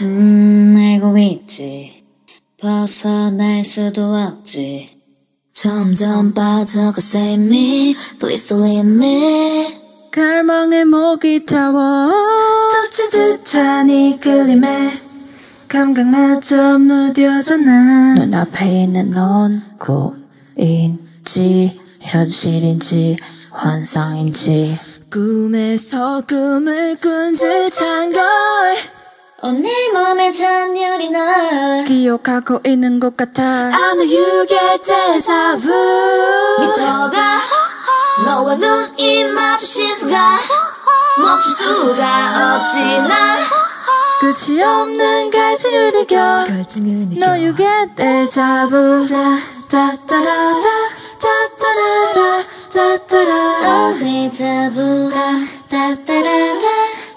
음, 알고 있지. 벗어날 수도 없지. 점점 빠져가 save me, please don't leave me. 갈망의 목이 타워 touch 듯한 이 끌림에 감각마저 무뎌져 난 눈앞에 있는 넌 꿈인지 현실인지 환상인지. 꿈에서 꿈을 꾼 듯한 걸. 언니 몸에 잔열이 날. 기억하고 있는 것 같아. I know you get deja vu 미쳐가. 너와 눈이 마주친 순간 멈출 수가 없지 난 끝이 없는 갈증을 느껴 갈증을 느껴 No you get deja vu 따따라다 따따라다 따따라 Oh 따따라라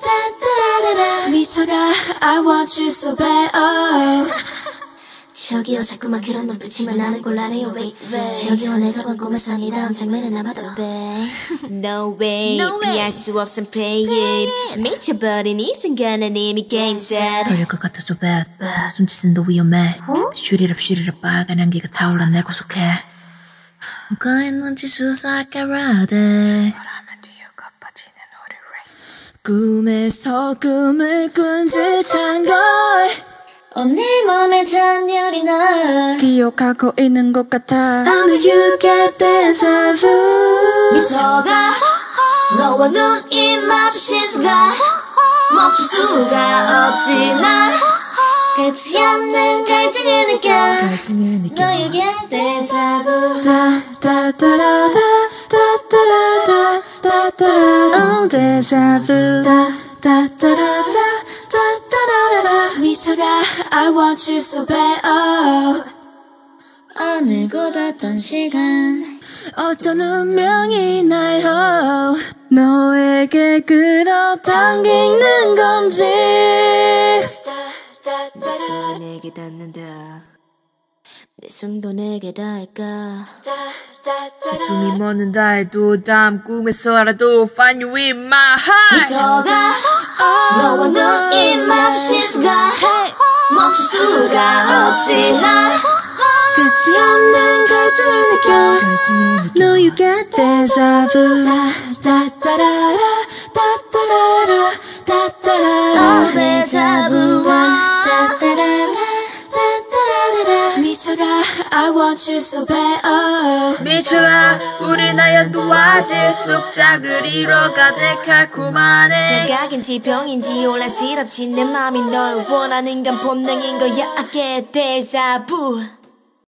따따라라 미쳐가 I want you so bad oh. 저기요 자꾸만 그런 눈빛이면 나는 곤란해요 wait wait 저기요 내가 본 꿈의 상이 다음 장면은 아마도 No way, 피할 수 없음 play it 미쳐버린 이 순간은 이미 game set. 걸릴 것 같아 so bad 숨짓은도 위험해. Shoot it up shoot it up 빨간 향기가 타올라 내 구속해. 누가 있는지 수사해봐야 돼 꿈에서 꿈을 꾼 듯한 걸 언니 몸에 잔열이 날 기억하고 있는 것 같아 I know you get deja vu 미쳐가 너와 눈이 마주친 순간 멈출 수가 없지 난 끝이 없는 갈증을 느껴 갈증을 느껴 너에게 따따라다 따따라다 Oh 따 I want you so bad oh. 어느 곳 어떤 시간. 어떤 운명이 날 oh. 너에게 끌어당기는 건지. 내 숨이 내게 닿는다. 내 숨도 내게 닿을까. 내 숨이 멎는다 해도 다음 꿈에서라도 Find you in my heart. 미쳐가 수가 없지 난 끝이 없는 갈증을 느껴 No you get deja vu 따따라라 따따라라 따따라라 Oh deja vu 따따라라 따따라라 미쳐가 I want you so bad. oh. 미쳐가 우리 나의 도화지 쑥작을 이뤄 가득 달콤하네 착각인지 병인지 혼란스럽지 내 맘이 널 원하는 건 본능인 거야. I get deja vu